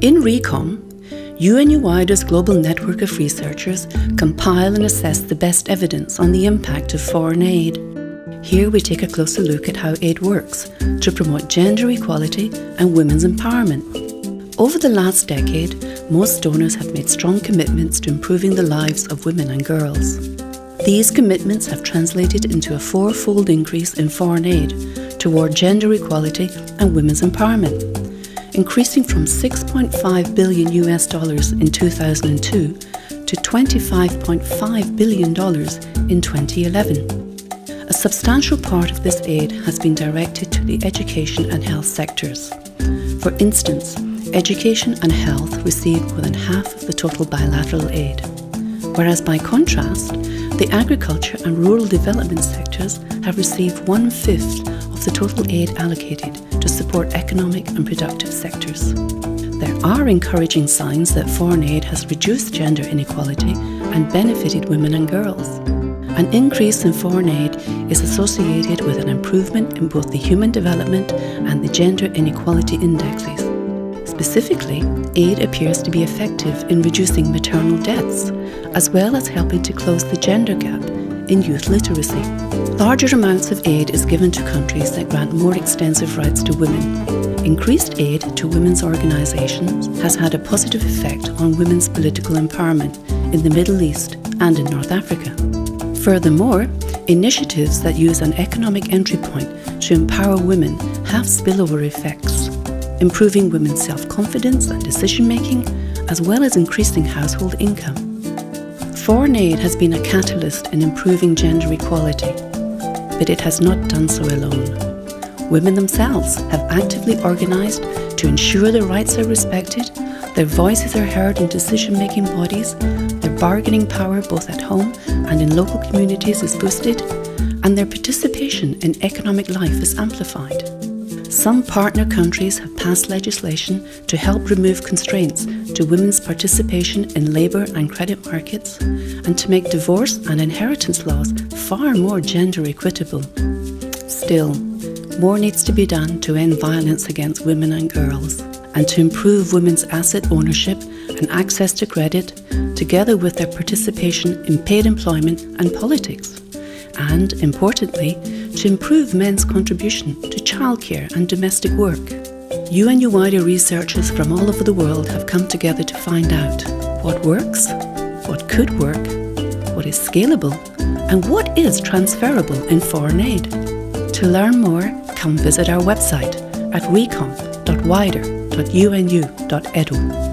In ReCom, UNU-WIDER's global network of researchers compile and assess the best evidence on the impact of foreign aid. Here we take a closer look at how aid works to promote gender equality and women's empowerment. Over the last decade, most donors have made strong commitments to improving the lives of women and girls. These commitments have translated into a fourfold increase in foreign aid toward gender equality and women's empowerment increasing from 6.5 billion US dollars in 2002 to 25.5 billion dollars in 2011. A substantial part of this aid has been directed to the education and health sectors. For instance, education and health received more than half of the total bilateral aid, whereas by contrast, the agriculture and rural development sectors have received one fifth of the total aid allocated to support economic and productive sectors. There are encouraging signs that foreign aid has reduced gender inequality and benefited women and girls. An increase in foreign aid is associated with an improvement in both the Human Development and the Gender Inequality Indexes. Specifically, aid appears to be effective in reducing maternal deaths, as well as helping to close the gender gap in youth literacy. Larger amounts of aid is given to countries that grant more extensive rights to women. Increased aid to women's organisations has had a positive effect on women's political empowerment in the Middle East and in North Africa. Furthermore, initiatives that use an economic entry point to empower women have spillover effects, improving women's self confidence and decision making, as well as increasing household income. Foreign aid has been a catalyst in improving gender equality, but it has not done so alone. Women themselves have actively organised to ensure their rights are respected, their voices are heard in decision making bodies, their bargaining power both at home and in local communities is boosted, and their participation in economic life is amplified. Some partner countries have passed legislation to help remove constraints to women's participation in labour and credit markets and to make divorce and inheritance laws far more gender equitable. Still, more needs to be done to end violence against women and girls and to improve women's asset ownership and access to credit, together with their participation in paid employment and politics. And, importantly, to improve men's contribution to childcare and domestic work. UNU-WIDER researchers from all over the world have come together to find out what works, what could work, what is scalable, and what is transferable in foreign aid. To learn more, come visit our website at recom.wider.unu.edu.